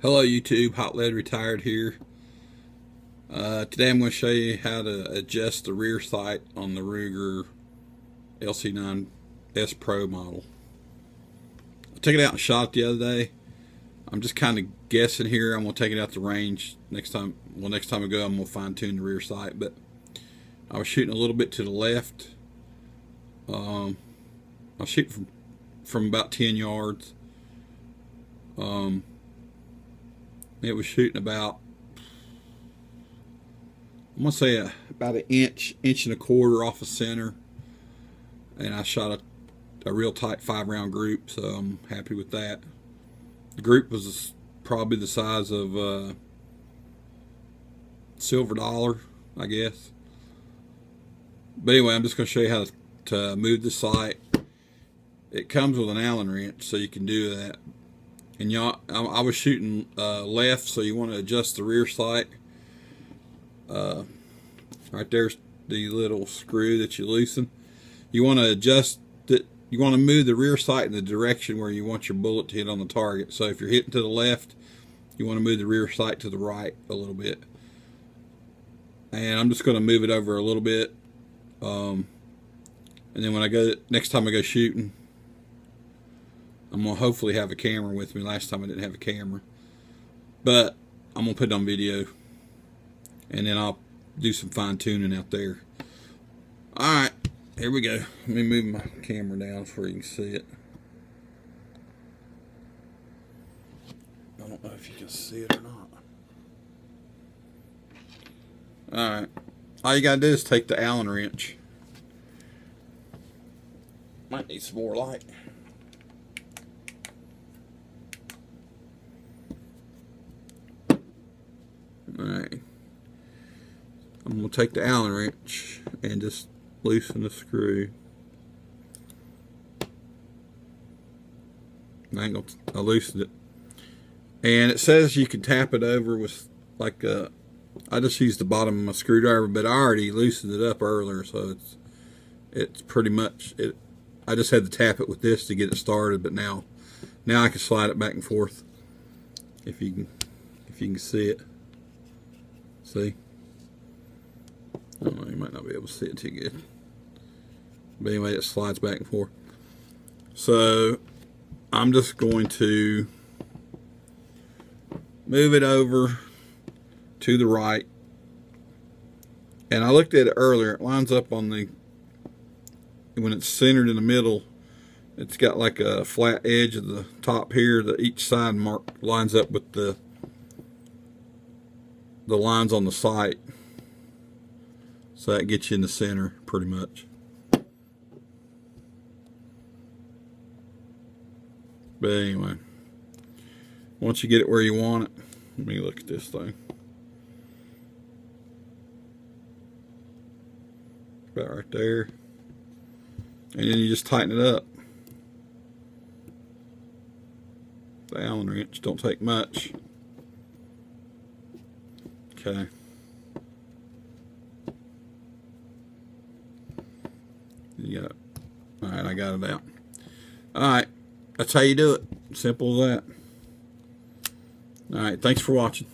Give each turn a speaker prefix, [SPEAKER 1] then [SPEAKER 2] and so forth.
[SPEAKER 1] Hello YouTube, Hot Lead Retired here. Uh, today I'm going to show you how to adjust the rear sight on the Ruger LC9 S Pro model. I took it out and shot the other day. I'm just kind of guessing here. I'm going to take it out the range next time. Well, next time I go, I'm going to fine tune the rear sight. But I was shooting a little bit to the left. Um, I shooting from, from about 10 yards. Um, it was shooting about I'm gonna say a, about an inch, inch and a quarter off of center, and I shot a, a real tight five round group, so I'm happy with that. The group was probably the size of uh, silver dollar, I guess. But anyway, I'm just gonna show you how to move the sight. It comes with an Allen wrench, so you can do that and y'all I, was shooting uh, left so you want to adjust the rear sight? Uh, right there's the little screw that you loosen. You want to adjust it you want to move the rear sight in the direction where you want your bullet to hit on the target. So if you're hitting to the left you want to move the rear sight to the right a little bit. And I'm just going to move it over a little bit um, and then when I go next time I go shooting I'm to hopefully have a camera with me. Last time I didn't have a camera. But I'm to put it on video. And then I'll do some fine tuning out there. Alright, here we go. Let me move my camera down so you can see it. I don't know if you can see it or not. Alright. All you gotta do is take the Allen wrench. Might need some more light. Alright. I'm going to take the Allen wrench and just loosen the screw. I ain't gonna, I loosened it. And it says you can tap it over with like a, uh, I just used the bottom of my screwdriver, but I already loosened it up earlier, so it's it's pretty much it. I just had to tap it with this to get it started, but now now I can slide it back and forth if you can if you can see it. See? I don't know, you might not be able to see it too good. But anyway, it slides back and forth. So, I'm just going to move it over to the right. And I looked at it earlier. It lines up on the, when it's centered in the middle, it's got like a flat edge of the top here that each side mark lines up with the the lines on the sight. So that gets you in the center pretty much. But anyway, once you get it where you want it, let me look at this thing. About right there. And then you just tighten it up. The Allen wrench don't take much. Okay. It. All right, I got it out. All right, that's how you do it. Simple as that. All right, thanks for watching.